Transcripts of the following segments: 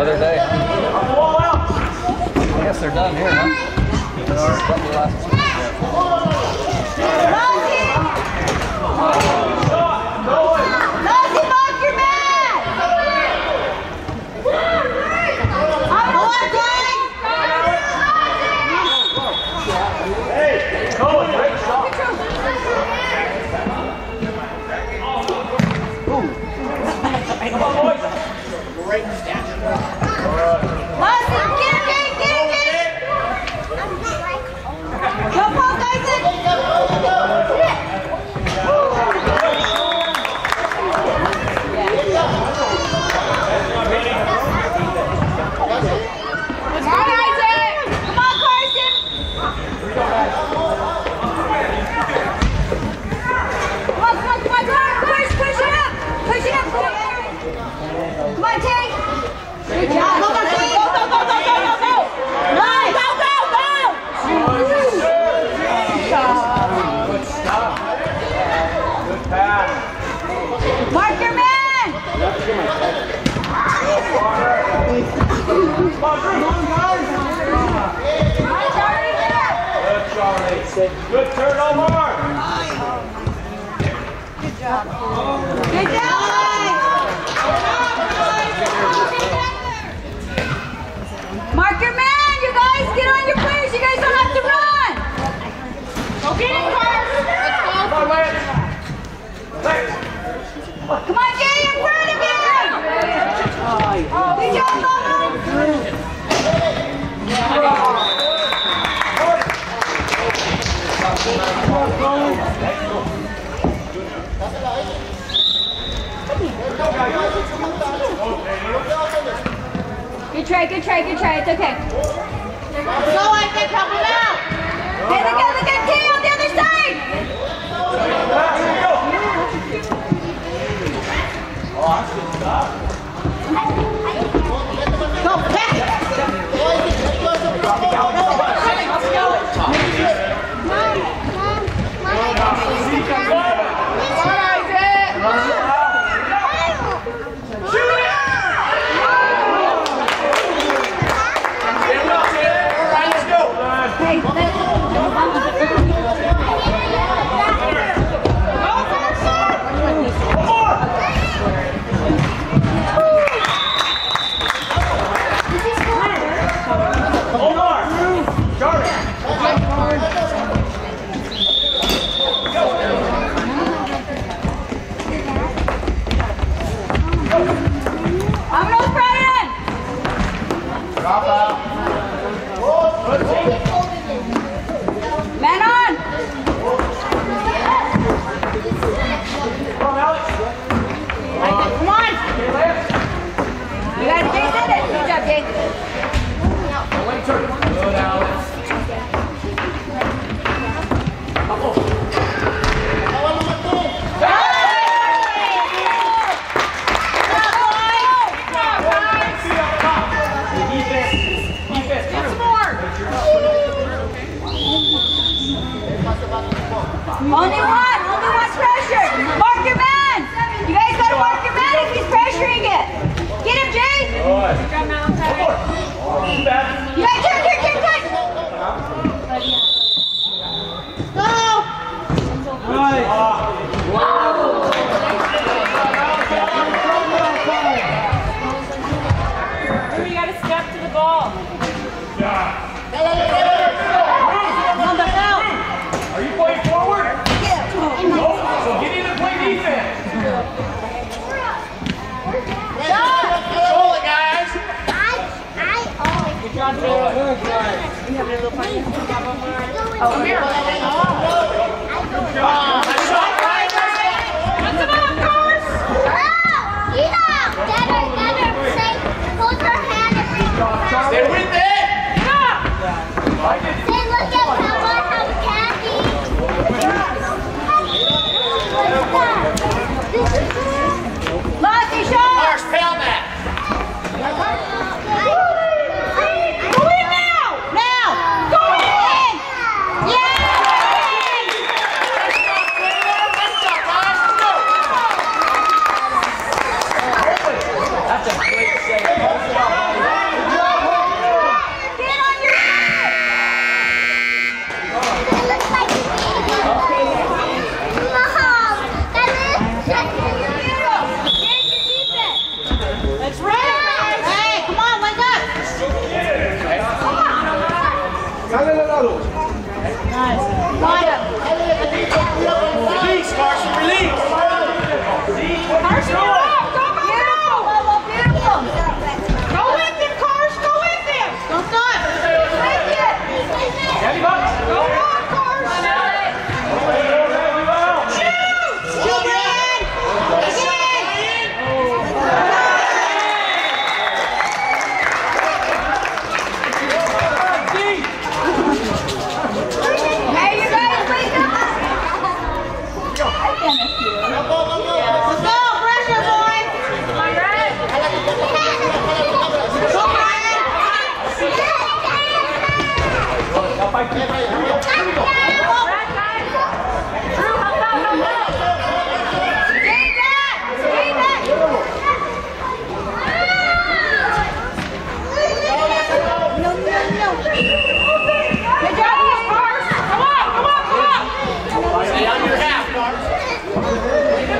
Another day. I guess they're done here, huh? Good turn, Omar. Good job, Good job. Mark your man, you guys. Get on your players. You guys don't have to run. Go get it, Carl. Come on, Lance. Come on, Jay, in front of him. Good job, Mama. Good try, good try, good try. It's okay. Go on, get coming out. There they go, they got Kay on the other side. Oh, that's good stuff. 王金花。Stay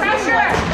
没事。